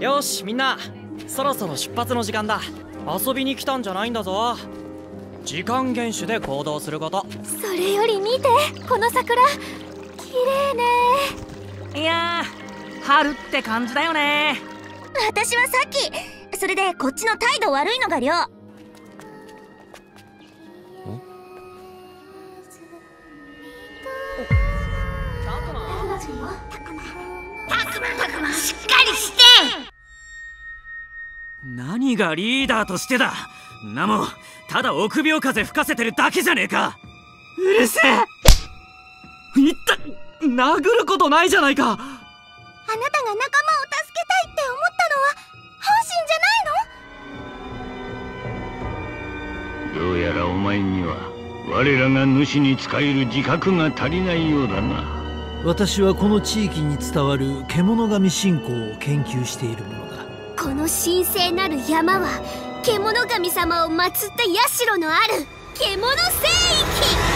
よしみんなそろそろ出発の時間だ。遊びに来たんじゃないんだぞ。時間厳守で行動すること。それより見てこの桜。綺麗ね。いや春って感じだよね。私はさっきそれでこっちの態度悪いのが亮しっかりして。何がリーダーとしてだ。なもただ臆病風吹かせてるだけじゃねえか。うるせえ。いった殴ることないじゃないか。あなたが仲間を助けたいって思ったのは本心じゃないの？どうやらお前には我らが主に仕える自覚が足りないようだな私はこの地域に伝わる獣神信仰を研究しているものだ。この神聖なる山は獣神様を祀った社のある獣聖域。